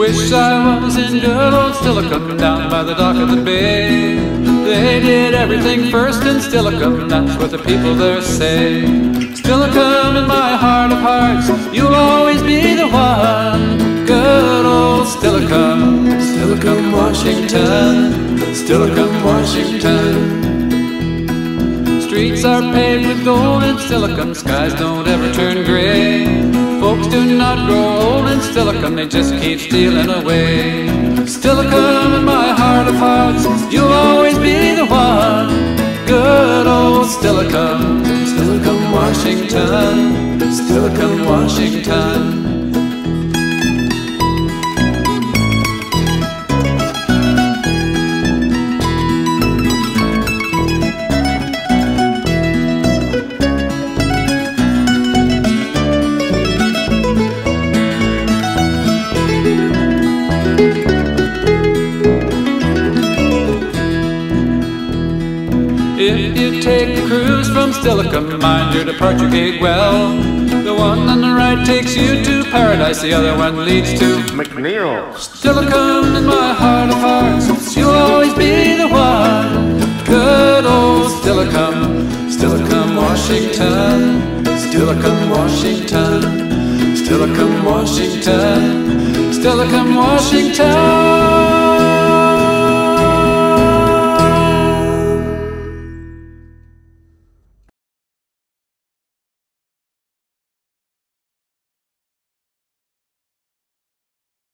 Wish I was in good old Steilacoom down by the dock of the bay. Everything first in Steilacoom, that's what the people there say. Steilacoom in my heart of hearts, you'll always be the one. Good old Steilacoom, Steilacoom, Washington, Steilacoom, Washington. Streets are paved with gold in Steilacoom, skies don't ever turn gray. Folks do not grow old in Steilacoom, they just keep stealing away. Steilacoom in my Good old Steilacoom, Steilacoom, Washington, Steilacoom, Washington. If you take the cruise from Steilacoom, mind your departure gate well. The one on the right takes you to paradise, the other one leads to McNeil. Steilacoom in my heart of hearts, you'll always be the one. Good old Steilacoom, Steilacoom, Washington, Steilacoom, Washington, Steilacoom, Washington, Steilacoom, Washington.